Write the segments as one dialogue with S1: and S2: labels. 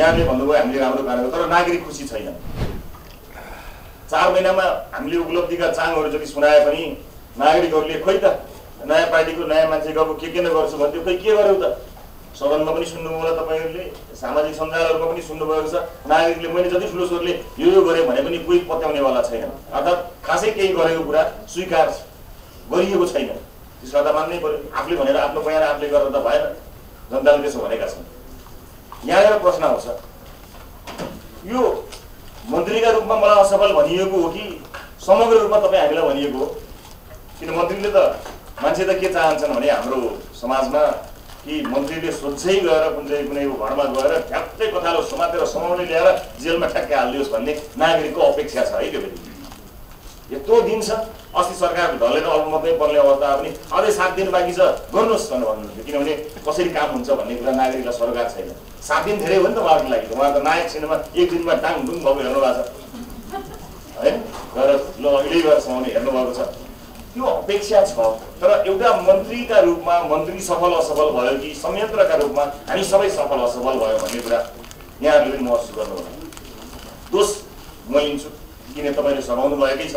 S1: यहाँले भन्नुभयो हामीले राम्रो काम गर्यो तर नागरिक खुसी छैन। चार महिनामा हामीले उपलब्धिका चाङहरू जति सुनाए पनि नागरिकहरूले खोइ त नयाँ पार्टीको नयाँ मान्छे गएको के के न गर्छु भन्थ्यो खोइ के गर्यो त? सदनमा पनि सुन्नुभयो होला तपाईँहरूले सामाजिक सञ्जालहरूमा पनि सुन्नुभएको छ। नागरिकले मैले जति ठुलो स्वरले यो यो गरेँ भने पनि कोही पत्याउनेवाला छैन। अर्थात् खासै केही गरेको कुरा स्वीकार गरिएको छैन। त्यसलाई त मान्नै पऱ्यो आफूले भनेर आफ्नो बयान आफूले गरेर त भएन। जनताले त्यसो भनेका छन्। यहाँनिर प्रश्न आउँछ यो मन्त्रीका रूपमा मलाई असफल भनिएको हो कि समग्र रूपमा तपाईँ हामीलाई भनिएको हो? किन मन्त्रीले त मान्छे त के चाहन्छन् भने हाम्रो समाजमा कि मन्त्रीले सोझै गएर कुन चाहिँ कुनै घरमा गएर ठ्याक्कै कथालो समातेर समाउने ल्याएर जेलमा ठ्याक्कै हालिदियोस् भन्ने नागरिकको अपेक्षा छ है त्यो फेरि यत्रो दिन छ। अस्ति सरकार ढलेर अल्पमतमै पर्ने अवस्था पनि अझै सात दिन बाँकी छ। गर्नुहोस् भनेर भन्नुहुन्थ्यो। किनभने कसरी काम हुन्छ भन्ने कुरा नागरिकलाई सरकार छैन। सात दिन धेरै हो नि त उहाँहरूको लागि। त नायक सिनेमा एक दिनमा डाङ डुङ भएको हेर्नु भएको छ। होइन? गएर ल अहिले गएर समाउने हेर्नुभएको छ। त्यो अपेक्षा छ। तर एउटा मन्त्रीका रूपमा मन्त्री सफल असफल भयो कि संयन्त्रका रूपमा हामी सबै सफल असफल भयो भन्ने कुरा यहाँहरूले पनि महसुस गर्नु होला दोष म लिन्छु। किन? तपाईँले सघाउनु भएकै छ।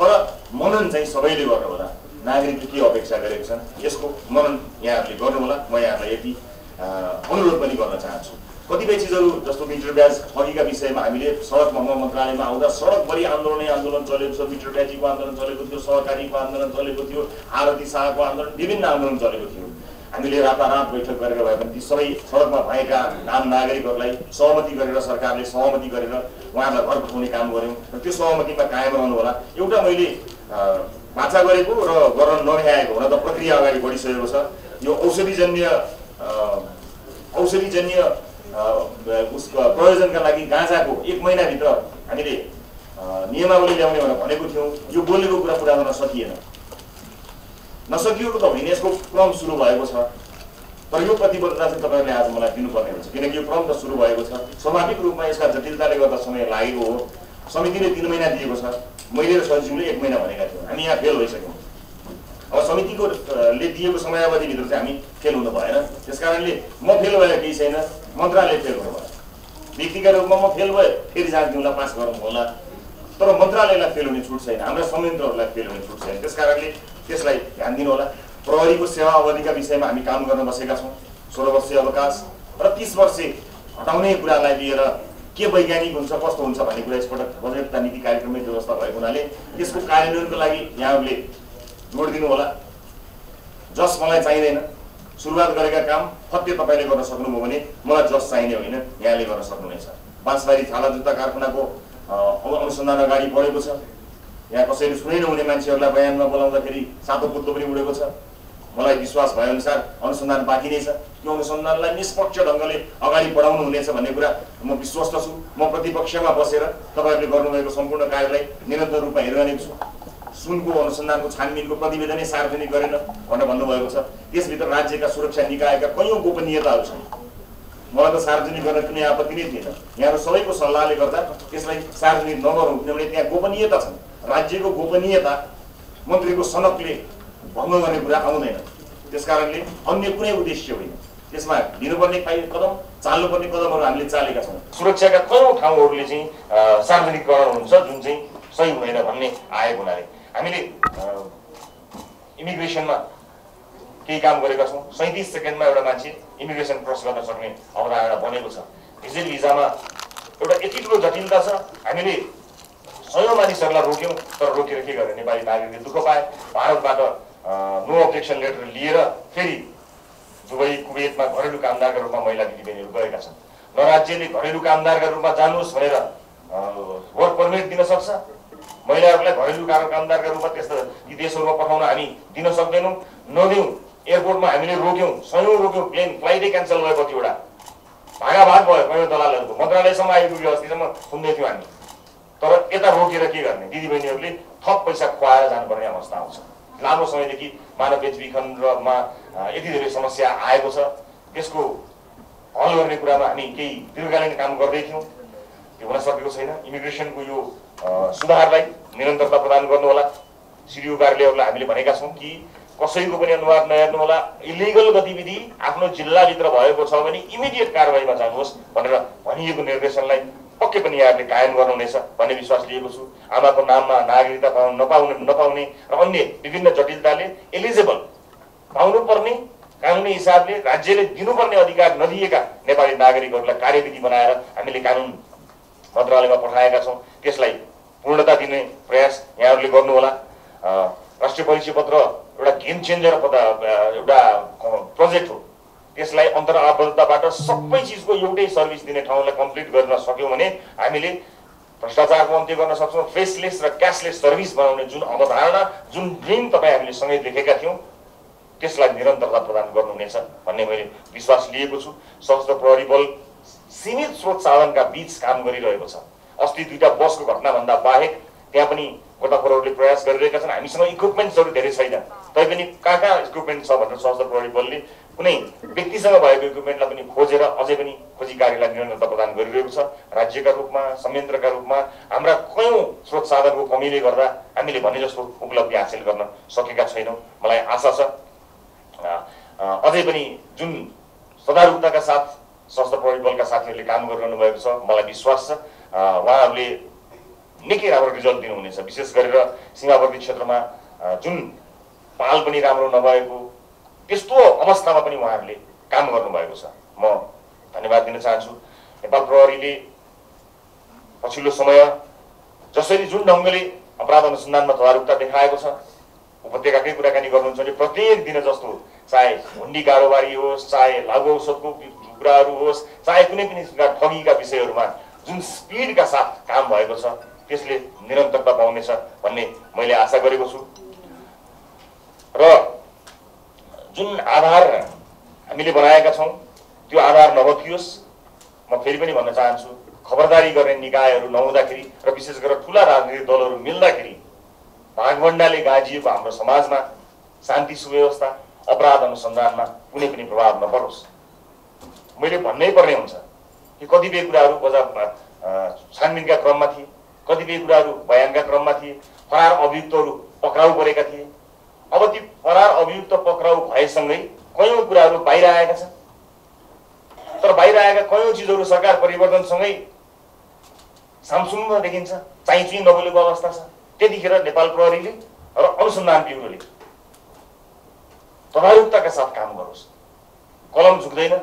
S1: तर मनन चाहिँ सबैले गर्नु होला। नागरिकले के अपेक्षा गरेका छन्? यसको मनन यहाँहरूले गर्नु होला। म यहाँहरूलाई यति अनुरोध पनि गर्न चाहन्छु। कतिपय चिजहरू जस्तो मिटर ब्याज ठगीका विषयमा हामीले सडक भङ्ग मन्त्रालयमा आउँदा सडकभरि आन्दोलनै आन्दोलन चलेको छ। मिटर ब्याजीको आन्दोलन चलेको थियो सहकारीको आन्दोलन चलेको थियो आरती शाहको आन्दोलन विभिन्न आन्दोलन चलेको थियो। हामीले रातारात बैठक गरेर भए पनि ती सबै सडकमा भएका आम नागरिकहरूलाई सहमति गरेर सरकारले सहमति गरेर उहाँहरूलाई घर पठाउने काम गऱ्यौँ र त्यो सहमतिमा कायम रहनु होला एउटा मैले बाचा गरेको र गर्न नभ्याएको हुन त प्रक्रिया अगाडि बढिसकेको छ। यो औषधिजन्य औषधिजन्य उसको प्रयोजनका लागि गाँजाको एक महिनाभित्र हामीले नियमावली ल्याउने भनेर भनेको थियौँ। यो बोलेको कुरा पुरा गर्न सकिएन। नसकिएको त होइन यसको क्रम सुरु भएको छ? तर यो प्रतिबद्धता चाहिँ तपाईँहरूले आज मलाई दिनुपर्ने हुन्छ। किनकि यो क्रम त सुरु भएको छ। स्वाभाविक रूपमा यसका जटिलताले गर्दा समय लागेको हो। समितिले तिन महिना दिएको छ। मैले र सचिवले एक महिना भनेका थियौँ। हामी यहाँ फेल भइसक्यौँ। अब समितिको ले दिएको समयावधिभित्र चाहिँ हामी फेल हुनु भएन। त्यस कारणले म फेल भए केही छैन। मन्त्रालय फेल हुनु भयो। व्यक्तिका रूपमा म फेल भएँ फेरि जाँच दिउँला पास गरौँ होला। तर मन्त्रालयलाई फेल हुने छुट छैन। हाम्रा संयन्त्रहरूलाई फेल हुने छुट छैन। त्यस कारणले त्यसलाई ध्यान दिनु होला। प्रहरीको सेवा अवधिका विषयमा हामी काम गर्न बसेका छौँ। सोह्र वर्षीय अवकाश र तिस वर्षे हटाउने कुरालाई लिएर के वैज्ञानिक हुन्छ कस्तो हुन्छ भन्ने कुरा यसपटक बजेटका नीति कार्यक्रममै व्यवस्था भएको हुनाले त्यसको कार्यान्वयनको लागि यहाँहरूले जोड दिनु होला। जस मलाई चाहिँदैन। सुरुवात गरेका काम फत्य तपाईँले गर्न सक्नुभयो भने मलाई जस चाहिने होइन यहाँले गर्न सक्नुहुनेछ। बाँसबारी छाला जुत्ता कारखानाको अनुसन्धान अगाडि बढेको छ। यहाँ कसैले सुनै नहुने मान्छेहरूलाई बयानमा बोलाउँदाखेरि सातो पुत्तो पनि उडेको छ। मलाई विश्वास भएअनुसार अनुसन्धान बाँकी नै छ। त्यो अनुसन्धानलाई निष्पक्ष ढङ्गले अगाडि बढाउनु हुनेछ भन्ने कुरा म विश्वस्त छु। म प्रतिपक्षमा बसेर तपाईँहरूले गर्नुभएको सम्पूर्ण कार्यलाई निरन्तर रूपमा हेरिरहेको छु। सुनको अनुसन्धानको छानबिनको प्रतिवेदनै सार्वजनिक गरेन भनेर भन्नुभएको छ। त्यसभित्र राज्यका सुरक्षा निकायका कैयौँ गोपनीयताहरू छन्। मलाई त सार्वजनिक गर्न कुनै आपत्ति नै थिएन। यहाँहरू सबैको सल्लाहले गर्दा त्यसलाई सार्वजनिक नगरौँ किनभने त्यहाँ गोपनीयता छन् राज्यको गोपनीयता मन्त्रीको सनकले भङ्ग गर्ने कुरा आउँदैन। त्यस कारणले अन्य कुनै उद्देश्य होइन। त्यसमा लिनुपर्ने कदम चाल्नुपर्ने कदमहरू हामीले चालेका छौँ। सुरक्षाका कैयौँ ठाउँहरूले चाहिँ सार्वजनिकरण हुन्छ जुन चाहिँ सही हुँदैन भन्ने आएको हुनाले। हामीले इमिग्रेसनमा केही काम गरेका छौँ। सैँतिस सेकेन्डमा एउटा मान्छे इमिग्रेसन क्रस गर्न सक्ने अवधारणा बनेको छ। भिजिट भिजामा एउटा यति ठुलो जटिलता छ। हामीले सयौँ मानिसहरूलाई रोक्यौँ तर रोकेर के गर्ने? नेपाली नागरिकले दुःख पाए। भारतबाट नो अब्जेक्सन लेटर लिएर फेरि दुबई कुवेतमा घरेलु कामदारका रूपमा महिला दिदीबहिनीहरू गएका छन्। र राज्यले घरेलु कामदारका रूपमा जानुहोस् भनेर वर्क पर्मिट दिन सक्छ। महिलाहरूलाई घरेलु कामदारका रूपमा त्यस्ता यी देशहरूमा पठाउन हामी दिन सक्दैनौँ। नदिउँ एयरपोर्टमा हामीले रोक्यौँ सयौँ रोक्यौँ प्लेन फ्लाइटै क्यान्सल भयो कतिवटा। भागाभाग भयो कयौँ दलालहरूको मन्त्रालयसम्म आइपुग्यो अस्तिसम्म सुन्दै थियौँ हामी। तर यता रोकेर के गर्ने? दिदीबहिनीहरूले थप पैसा खुवाएर जानुपर्ने अवस्था आउँछ। लामो समयदेखि मानव बेचबिखनमा यति धेरै समस्या आएको छ। त्यसको हल गर्ने कुरामा हामी केही दीर्घकालीन काम गर्दै थियौँ। त्यो हुन सकेको छैन। इमिग्रेसनको यो सुधारलाई निरन्तरता प्रदान गर्नुहोला। सिडिओ कार्यालयहरूलाई हामीले भनेका छौँ कि कसैको पनि अनुवाद नहेर्नु होला इलिगल गतिविधि आफ्नो जिल्लाभित्र भएको छ भने इमिडिएट कारवाहीमा जानुहोस् भनेर भनिएको निर्देशनलाई पक्कै पनि यहाँहरूले कायम गर्नुहुनेछ भन्ने विश्वास लिएको छु। आमाको नाममा नागरिकता पाउनु नपाउने नपाउने र अन्य विभिन्न जटिलताले एलिजेबल पाउनुपर्ने कानुनी हिसाबले राज्यले दिनुपर्ने अधिकार नदिएका नेपाली नागरिकहरूलाई कार्यविधि बनाएर हामीले कानुन मन्त्रालयमा पठाएका छौँ। त्यसलाई पूर्णता दिने प्रयास यहाँहरूले गर्नुहोला। राष्ट्रिय परिचय पत्र एउटा गेम चेन्जर एउटा प्रोजेक्ट हो। त्यसलाई अन्तर आबद्धताबाट सबै चिजको एउटै सर्भिस दिने ठाउँलाई कम्प्लिट गर्न सक्यौँ भने हामीले भ्रष्टाचारको अन्त्य गर्न सक्छौँ फेसलेस र क्यासलेस सर्भिस बनाउने जुन अवधारणा जुन ड्रिम तपाईँ हामीले सँगै देखेका थियौँ त्यसलाई निरन्तरता प्रदान गर्नुहुनेछ भन्ने मैले विश्वास लिएको छु। सशस्त्र प्रहरी बल सीमित स्रोत साधनका बिच काम गरिरहेको छ। अस्ति दुईवटा बसको घटनाभन्दा बाहेक त्यहाँ पनि गोताखोरहरूले प्रयास गरिरहेका छन्। हामीसँग इक्विपमेन्ट्सहरू धेरै छैन। तैपनि कहाँ कहाँ इक्विपमेन्ट छ भनेर सशस्त्र प्रहरी बलले कुनै व्यक्तिसँग भएको इक्विपमेन्टलाई पनि खोजेर अझै पनि खोजी कार्यलाई निरन्तरता प्रदान गरिरहेको छ। राज्यका रूपमा संयन्त्रका रूपमा हाम्रा कयौँ स्रोत साधनको कमीले गर्दा हामीले भने जस्तो उपलब्धि हासिल गर्न सकेका छैनौँ। मलाई आशा छ अझै पनि जुन सदारूपताका साथ सशस्त्र प्रहरी बलका साथीहरूले काम गरिरहनु भएको छ मलाई विश्वास छ उहाँहरूले निकै राम्रो रिजल्ट दिनुहुनेछ। विशेष गरेर सीमावर्ती क्षेत्रमा जुन पाल पनि राम्रो नभएको त्यस्तो अवस्थामा पनि उहाँहरूले काम गर्नुभएको छ। म धन्यवाद दिन चाहन्छु। नेपाल प्रहरीले पछिल्लो समय जसरी जुन ढङ्गले अपराध अनुसन्धानमा तदारुकता देखाएको छ उपत्यकाकै कुराकानी गर्नुहुन्छ भने प्रत्येक दिन जस्तो चाहे हुन्डी कारोबारी होस् चाहे लागु औषधको कुराहरू होस् चाहे कुनै पनि ठगीका विषयहरूमा जुन स्पिडका साथ काम भएको छ त्यसले निरन्तरता पाउनेछ भन्ने मैले आशा गरेको छु। र जुन आधार हामीले बनाएका छौँ त्यो आधार नभकियोस् म फेरि पनि भन्न चाहन्छु खबरदारी गर्ने निकायहरू नहुँदाखेरि र विशेष गरेर ठुला राजनीतिक दलहरू मिल्दाखेरि भागभण्डाले गाजिएको हाम्रो समाजमा शान्ति सुव्यवस्था अपराध अनुसन्धानमा कुनै पनि प्रभाव नपरोस्। मैले भन्नै पर्ने हुन्छ कि कतिपय कुराहरू बजारमा छानबिनका क्रममा थिए कतिपय कुराहरू बयानका क्रममा थिए फरार अभियुक्तहरू पक्राउ परेका थिए। अब ती फरार अभियुक्त पक्राउ भएसँगै कयौँ कुराहरू बाहिर आएका छन्। तर बाहिर आएका कयौँ चिजहरू सरकार परिवर्तनसँगै सामसुङ्ग देखिन्छ चाहिँ नबोलेको अवस्था छ। त्यतिखेर नेपाल प्रहरीले र अनुसन्धान ब्युरोले तदारुकताका साथ काम गरोस्। कलम झुक्दैन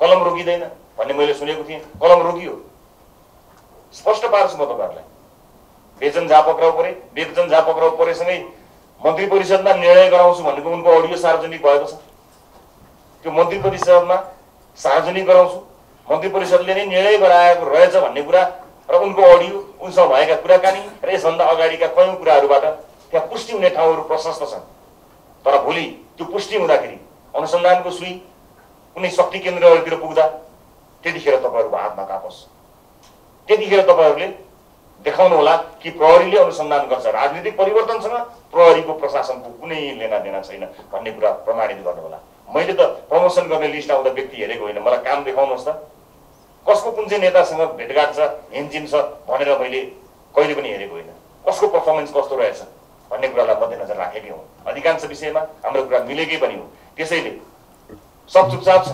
S1: कलम रोकिँदैन भन्ने मैले सुनेको थिएँ। कलम रोकियो। स्पष्ट पार्छु म तपाईँहरूलाई। बेचन जहाँ पक्राउ परे बेचन जहाँ पक्राउ परेसँगै मन्त्री परिषदमा निर्णय गराउँछु भनेको उनको अडियो सार्वजनिक भएको छ। त्यो मन्त्री परिषदमा सार्वजनिक गराउँछु। मन्त्री परिषदले नै निर्णय गराएको रहेछ भन्ने कुरा र उनको अडियो उनसँग भएका कुराकानी र यसभन्दा अगाडिका कयौँ कुराहरूबाट त्यहाँ पुष्टि हुने ठाउँहरू प्रशस्त छन्। तर भोलि त्यो पुष्टि हुँदाखेरि अनुसन्धानको सुई कुनै शक्ति केन्द्रहरूतिर पुग्दा त्यतिखेर तपाईँहरूको हातमा कापोस्। त्यतिखेर तपाईँहरूले देखाउनु होला कि प्रहरीले अनुसन्धान गर्छ। राजनीतिक परिवर्तनसँग प्रहरीको प्रशासनको कुनै लेना देना छैन भन्ने कुरा प्रमाणित गर्नु होला मैले त प्रमोसन गर्ने लिस्ट आउँदा व्यक्ति हेरेको होइन। मलाई काम देखाउनुहोस् त। कसको कुन चाहिँ नेतासँग भेटघाट छ हिमचिम छ भनेर मैले कहिले पनि हेरेको होइन। कसको पर्फर्मेन्स कस्तो रहेछ भन्ने कुरालाई मध्यनजर राखेकै हौँ। अधिकांश विषयमा हाम्रो कुरा मिलेकै पनि हो। त्यसैले सब चुपचाप छ।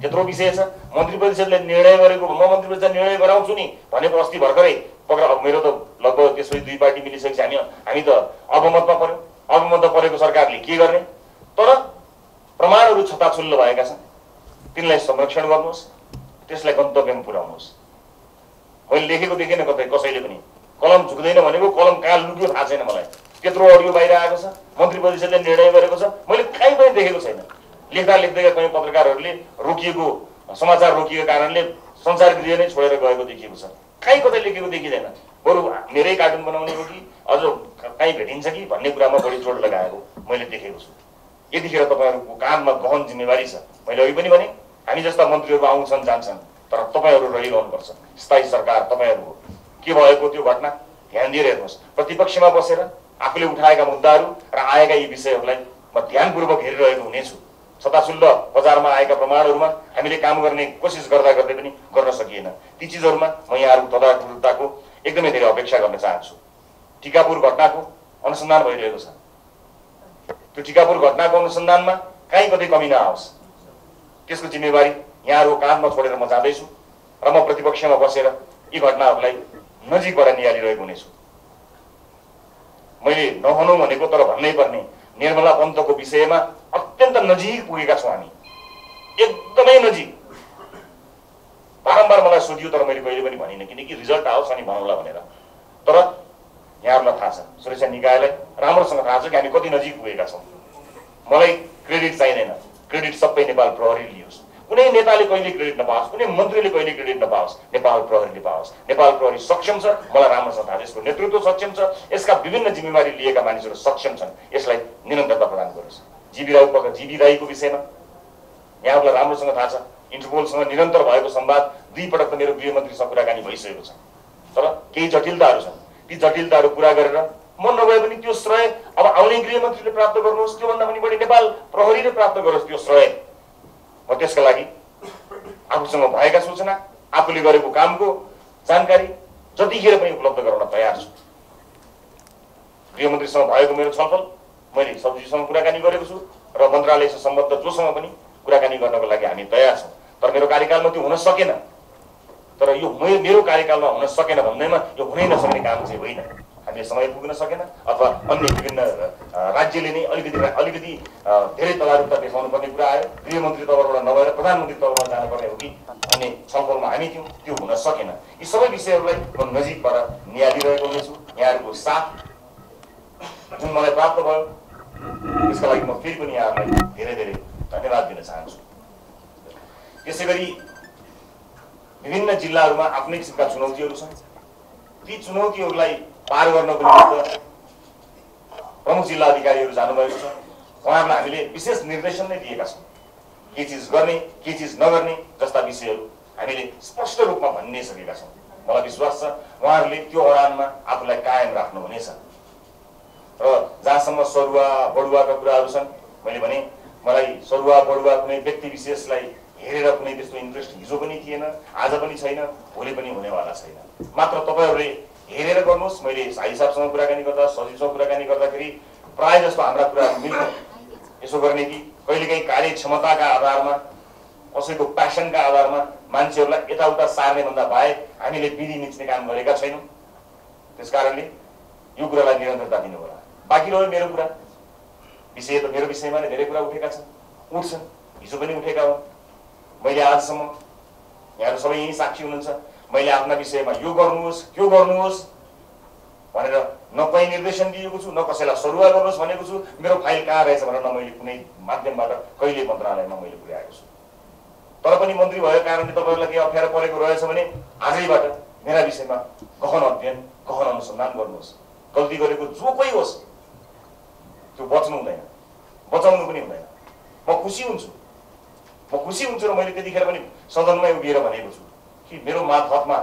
S1: त्यत्रो विषय छ। मन्त्री परिषदले निर्णय गरेको म मन्त्री परिषद निर्णय गराउँछु नि भनेको अस्ति भर्खरै पक्र मेरो त लगभग त्यसपछि दुई पार्टी मिलिसकेपछि हामी हामी त अगमतमा पऱ्यो। अगमतमा परेको सरकारले के गर्ने? तर प्रमाणहरू छताछुल्लो भएका छन्। तिनलाई संरक्षण गर्नुहोस् त्यसलाई गन्तव्यमा पुर्याउनुहोस्। मैले लेखेको देखेन कतै कसैले पनि। कलम झुक्दैन भनेको कलम कहाँ लुक्यो थाहा छैन मलाई। त्यत्रो अडियो बाहिर आएको छ मन्त्री परिषदले निर्णय गरेको छ। मैले कहीँ पनि देखेको छैन। लेख्दा लेख्दै कहीँ पत्रकारहरूले रोकिएको समाचार रोकिएको कारणले संसार गृह नै छोडेर गएको देखिएको छ। कहीँ कतै लेखेको देखिँदैन। बरु मेरै कार्टुन बनाउने हो कि? अझ कहीँ भेटिन्छ कि? भन्ने कुरामा बढी जोड लगाएको मैले देखेको छु। यतिखेर तपाईँहरूको काममा गहन जिम्मेवारी छ। मैले अघि पनि भने हामी जस्ता मन्त्रीहरू आउँछन् जान्छन् तर तपाईँहरू रहिरहनुपर्छ। स्थायी सरकार तपाईँहरू हो। के भएको त्यो घटना? ध्यान दिएर हेर्नुहोस्। प्रतिपक्षमा बसेर आफूले उठाएका मुद्दाहरू र आएका यी विषयहरूलाई म ध्यानपूर्वक हेरिरहेको हुनेछु। सतासुल्ल बजारमा आएका प्रमाणहरूमा हामीले काम गर्ने कोसिस गर्दा गर्दै पनि गर्न सकिएन। ती चिजहरूमा म यहाँहरूको तदारुकताको एकदमै धेरै अपेक्षा गर्न चाहन्छु। टिकापुर घटनाको अनुसन्धान भइरहेको छ। त्यो टिकापुर घटनाको अनुसन्धानमा कहीँ कतै कमी नआओस्। त्यसको जिम्मेवारी यहाँहरूको काममा छोडेर म जाँदैछु र म प्रतिपक्षमा बसेर यी घटनाहरूलाई नजिकबाट निहालिरहेको हुनेछु। मैले नभनौँ भनेको तर भन्नै पर्ने निर्मला पन्तको विषयमा अत्यन्त नजिक पुगेका छौँ हामी। एकदमै नजिक। बारम्बार मलाई सोधियो तर मैले कहिले पनि भनिनँ किनकि रिजल्ट आओस् अनि भनौँला भनेर। तर यहाँहरूलाई थाहा छ सुरक्षा निकायलाई राम्रोसँग थाहा छ कि हामी कति नजिक पुगेका छौँ। मलाई क्रेडिट चाहिँदैन। क्रेडिट सबै नेपाल प्रहरी लियोस्। कुनै नेताले कहिले क्रेडिट नपाओस् कुनै मन्त्रीले कहिले क्रेडिट नपाओस् नेपाल प्रहरीले पाओस् नेपाल प्रहरी सक्षम छ मलाई राम्रोसँग थाहा छ यसको नेतृत्व सक्षम छ यसका विभिन्न जिम्मेवारी लिएका मानिसहरू सक्षम छन् यसलाई निरन्तरता प्रदान गरोस्। जीवी राई जीवी राईको विषयमा यहाँहरूलाई राम्रोसँग थाहा छ इन्टरपोलसँग निरन्तर भएको संवाद दुई पटक त मेरो गृहमन्त्रीसँग कुराकानी भइसकेको छ। तर केही जटिलताहरू छन्। ती जटिलताहरू पुरा गरेर म नभए पनि त्यो श्रय अब आउने गृहमन्त्रीले प्राप्त गर्नुहोस् त्योभन्दा पनि बढी नेपाल प्रहरीले प्राप्त गरोस् त्यो श्रय। म त्यसका लागि आफूसँग भएका सूचना आफूले गरेको कामको जानकारी जतिखेर पनि उपलब्ध गराउन तयार छु। गृहमन्त्रीसँग भएको मेरो छलफल मैले सब्जीसँग कुराकानी गरेको छु र मन्त्रालयसँग सम्बद्ध जोसँग पनि कुराकानी गर्नको लागि हामी तयार छौँ। तर मेरो कार्यकालमा त्यो हुन सकेन। तर यो मेरो कार्यकालमा हुन सकेन भन्दैमा यो हुनै नसक्ने काम चाहिँ होइन। हामीले समय पुग्न सकेन अथवा अन्य विभिन्न राज्यले नै अलिकति अलिकति धेरै तदारुकता देखाउनु पर्ने कुरा आयो। गृहमन्त्री तौरबाट नभएर प्रधानमन्त्री तौरमा जानुपर्ने हो कि भन्ने छलफलमा हामी थियौँ। त्यो हुन सकेन। यी सबै विषयहरूलाई म नजिकबाट निहालिरहेको हुनेछु। यहाँहरूको साथ जुन मलाई प्राप्त भयो त्यसका लागि म फेरि पनि यहाँहरूलाई धेरै धेरै धन्यवाद दिन चाहन्छु। त्यसै गरी विभिन्न जिल्लाहरूमा आफ्नै किसिमका चुनौतीहरू छन्। ती चुनौतीहरूलाई पार गर्नको निमित्त प्रमुख जिल्ला अधिकारीहरू जानुभएको छ। उहाँहरूलाई हामीले विशेष निर्देशन नै दिएका छौँ। के चिज गर्ने के चिज नगर्ने जस्ता विषयहरू हामीले स्पष्ट रूपमा भनिनै सकेका छौँ। मलाई विश्वास छ उहाँहरूले त्यो अडानमा आफूलाई कायम राख्नुहुनेछ। र जहाँसम्म सरुवा बडुवाका कुराहरू छन् मैले भने मलाई सरुवा बडुवा कुनै व्यक्ति विशेषलाई हेरेर कुनै त्यस्तो इन्ट्रेस्ट हिजो पनि थिएन आज पनि छैन भोलि पनि हुनेवाला छैन। मात्र तपाईँहरूले हेरेर गर्नुहोस्। मैले साई साहबसँग कुराकानी गर्दा सचिवसँग कुराकानी गर्दाखेरि प्रायः जस्तो हाम्रा कुराहरू मिल्छ। यसो गर्ने कि कहिलेकाहीँ कार्य क्षमताका आधारमा कसैको प्यासनका आधारमा मान्छेहरूलाई यताउता सार्ने भन्दा बाहेक हामीले बिधी मिच्ने काम गरेका छैनौँ। त्यस कारणले यो कुरालाई निरन्तरता दिनु होला बाँकी रह्यो मेरो कुरा। विषय त मेरो विषयमा नै धेरै कुरा उठेका छन्। उठ्छन् हिजो पनि उठेका हुन्। मैले आजसम्म यहाँहरू सबै यहीँ साक्षी हुनुहुन्छ। मैले आफ्ना विषयमा यो गर्नुहोस् त्यो गर्नुहोस् भनेर न कहीँ निर्देशन दिएको छु न कसैलाई सरुवा गर्नुहोस् भनेको छु। मेरो फाइल कहाँ रहेछ भनेर न मैले कुनै माध्यमबाट कहिले मन्त्रालयमा मैले पुर्याएको छु। तर पनि मन्त्री भएको कारणले तपाईँहरूलाई केही अप्ठ्यारो परेको रहेछ भने आजैबाट मेरा विषयमा गहन अध्ययन गहन अनुसन्धान गर्नुहोस्। गल्ती गरेको जो कोही होस् त्यो बच्नु हुँदैन। बचाउनु पनि हुँदैन। म खुसी हुन्छु। म खुसी हुन्छु र मैले त्यतिखेर पनि सदनमै उभिएर भनेको छु। कि मेरो मार्फतमा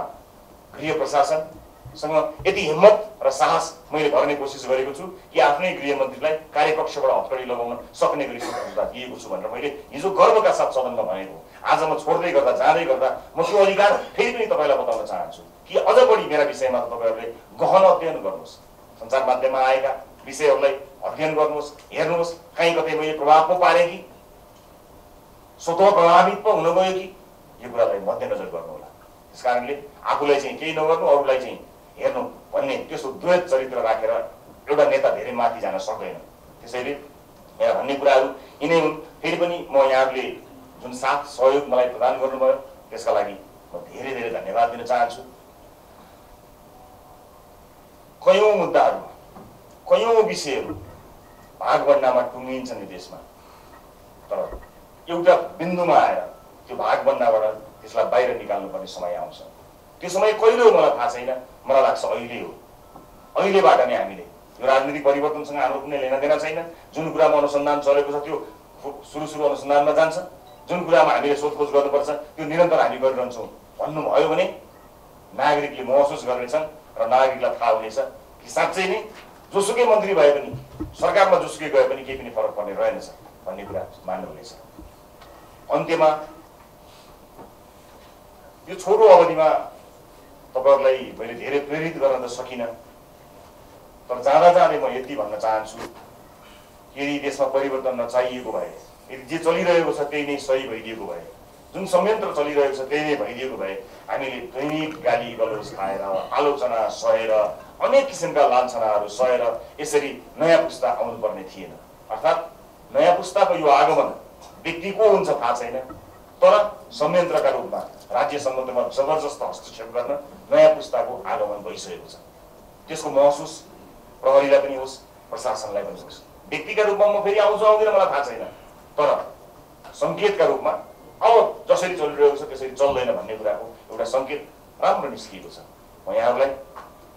S1: गृह प्रशासनसँग यति हिम्मत र साहस मैले भर्ने कोसिस गरेको छु कि आफ्नै गृहमन्त्रीलाई कार्यकक्षबाट हतकडी लगाउन सक्ने गरी स्वतन्त्रता दिएको छु भनेर मैले हिजो गर्वका साथ सदनमा भनेको आज म छोड्दै गर्दा जाँदै गर्दा म त्यो अधिकार फेरि पनि तपाईँलाई बताउन चाहन्छु कि अझ बढी मेरा विषयमा तपाईँहरूले गहन अध्ययन गर्नुहोस्। सञ्चार माध्यममा आएका विषयहरूलाई अध्ययन गर्नुहोस् हेर्नुहोस् कहीँ कतै मैले प्रभाव पो पारेँ कि? स्वतः प्रभावित पो हुन गयो कि? यो कुरालाई मध्यनजर गर्नु होला त्यस कारणले आफूलाई चाहिँ केही नगर्नु अरूलाई चाहिँ हेर्नु भन्ने त्यस्तो द्वैत चरित्र राखेर एउटा नेता धेरै माथि जान सक्दैन। त्यसैले यहाँ भन्ने कुराहरू यिनै हुन्। फेरि पनि म यहाँहरूले जुन साथ सहयोग मलाई प्रदान गर्नुभयो त्यसका लागि म धेरै धेरै धन्यवाद दिन चाहन्छु। कयौँ मुद्दाहरू कयौँ विषयहरू भागभन्डामा टुङ्गिन्छन् यो देशमा। तर एउटा बिन्दुमा आएर त्यो भागभन्डाबाट त्यसलाई बाहिर निकाल्नुपर्ने समय आउँछ। त्यो समय कहिले हो मलाई थाहा छैन। मलाई लाग्छ अहिले हो। अहिलेबाट नै हामीले यो राजनीतिक परिवर्तनसँग हाम्रो कुनै लेना देना छैन। जुन कुरामा अनुसन्धान चलेको छ त्यो सुरु सुरु अनुसन्धानमा जान्छ। जुन कुरामा हामीले सोधखोज गर्नुपर्छ त्यो निरन्तर हामी गरिरहन्छौँ। भन्नुभयो भने नागरिकले महसुस गर्नेछन् र नागरिकलाई थाहा हुनेछ कि साँच्चै नै जोसुकै मन्त्री भए पनि सरकारमा जोसुकै गए पनि केही पनि फरक पर्ने रहेनछ भन्ने कुरा मान्नुहुनेछ। अन्त्यमा यो छोटो अवधिमा तपाईँहरूलाई मैले धेरै प्रेरित गर्न त सकिनँ तर जाँदा जाँदै म यति भन्न चाहन्छु यदि देशमा परिवर्तन नचाहिएको भए यदि जे चलिरहेको छ त्यही नै सही भइदिएको भए जुन संयन्त्र चलिरहेको छ त्यही नै भइदिएको भए हामीले दैनिक गाली गलोज खाएर आलोचना सहेर अनेक किसिमका लान्छनाहरू सहेर यसरी नयाँ पुस्ता आउनुपर्ने थिएन। अर्थात् नयाँ पुस्ताको यो आगमन व्यक्ति को हुन्छ थाहा छैन। तर संयन्त्रका रूपमा राज्य सम्बन्धमा जबरजस्त हस्तक्षेप गर्न नयाँ पुस्ताको आगमन भइसकेको छ। त्यसको महसुस प्रहरीलाई पनि होस् प्रशासनलाई पनि होस्। व्यक्तिका रूपमा म फेरि आउँछु आउँदिनँ मलाई थाहा छैन। तर सङ्केतका रूपमा अब जसरी चलिरहेको छ त्यसरी चल्दैन भन्ने कुराको एउटा सङ्केत राम्रो निस्किएको छ। म यहाँहरूलाई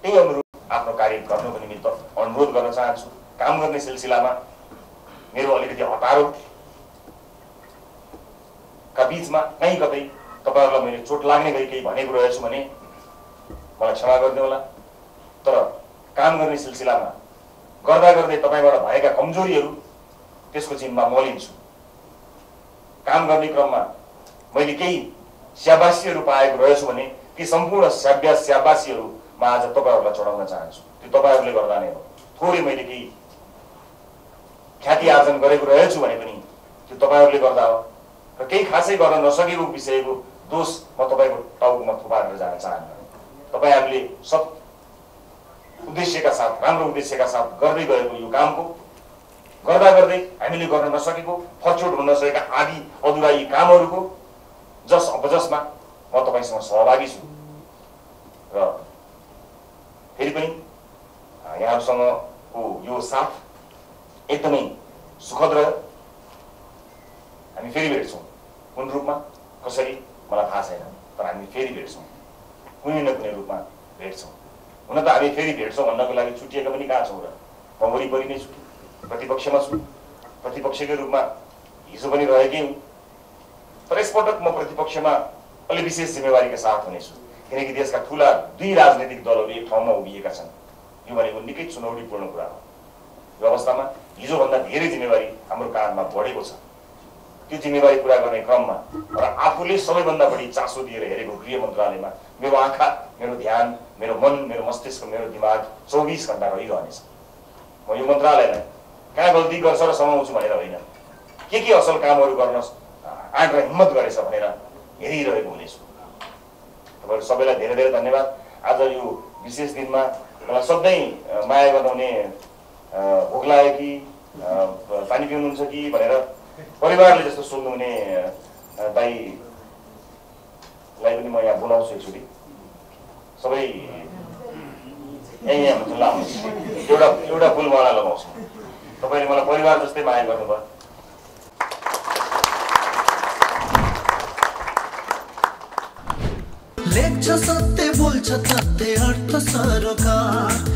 S1: त्यही अनुरूप आफ्नो कार्य गर्नको निमित्त अनुरोध गर्न चाहन्छु। काम गर्ने सिलसिलामा मेरो अलिकति हतारो का बिचमा कहीँ कतै तपाईँहरूलाई मैले चोट लाग्ने गरी केही भनेको रहेछु भने मलाई क्षमा गरिदिनु होला। तर काम गर्ने सिलसिलामा गर्दा गर्दै तपाईँबाट भएका कमजोरीहरू त्यसको जिम्मा म लिन्छु। काम गर्ने क्रममा मैले केही स्याबासीहरू पाएको रहेछु भने ती सम्पूर्ण स्याब्या स्याबासीहरू म आज तपाईँहरूलाई चढाउन चाहन्छु। त्यो तपाईँहरूले गर्दा नै हो। थोरै मैले केही ख्याति आर्जन गरेको रहेछु भने पनि त्यो तपाईँहरूले गर्दा हो। र केही खासै गर्न नसकेको विषयको दोष म तपाईँको टाउकोमा थुपारेर जान चाहन्न तपाईँहरूले सब उद्देश्यका साथ राम्रो उद्देश्यका साथ गर्दै गएको यो कामको गर्दा गर्दै हामीले गर्न नसकेको फचोट हुन नसकेका आदि अधुरा यी कामहरूको जस अपजसमा म तपाईँसँग सहभागी छु र फेरि पनि यहाँहरूसँगको यो साथ एकदमै सुखद रह्यो हामी फेरि भेट्छौँ। कुन रूपमा? कसरी? मलाई थाहा छैन तर हामी फेरि भेट्छौँ। कुनै न कुनै रूपमा भेट्छौँ। हुन त हामी फेरि भेट्छौँ भन्नको लागि छुट्टिएका पनि कहाँ छौँ र? म वरिपरि नै छु। प्रतिपक्षमा छु। प्रतिपक्षकै रूपमा हिजो पनि रहेकै हुँ। तर यसपटक म प्रतिपक्षमा अलि विशेष जिम्मेवारीका साथ हुनेछु। किनकि देशका ठुला दुई राजनैतिक दलहरू एक ठाउँमा उभिएका छन्। यो भनेको निकै चुनौतीपूर्ण कुरा हो। यो अवस्थामा हिजोभन्दा धेरै जिम्मेवारी हाम्रो काँधमा बढेको छ। त्यो जिम्मेवारी पुरा गर्ने क्रममा र आफूले सबैभन्दा बढी चासो दिएर हेरेको गृह मन्त्रालयमा मेरो आँखा मेरो ध्यान मेरो मन मेरो मस्तिष्क मेरो दिमाग चौबिस घन्टा रहिरहनेछ। म यो मन्त्रालयलाई कहाँ गल्ती गर्छ र समाउँछु भनेर होइन। के के असल कामहरू गर्न आँट र हिम्मत गरेछ भनेर हेरिरहेको हुनेछु। तपाईँहरू सबैलाई धेरै धेरै धन्यवाद। आज यो विशेष दिनमा मलाई सधैँ माया बनाउने भोक लाग्यो कि पानी पिउनुहुन्छ कि भनेर परिवारले जस्तो सोध्नुहुने दाईलाई पनि म यहाँ बोलाउँछु एकचोटि। सबै यहीँ यहाँ हुन्छ लाउनुहोस् एउटा एउटा फुल मलाई लगाउँछु। तपाईँले मलाई परिवार जस्तै माया गर्नुभयो।
S2: लेख्छ सत्य बोल्छ सत्य अर्थ सरोकार।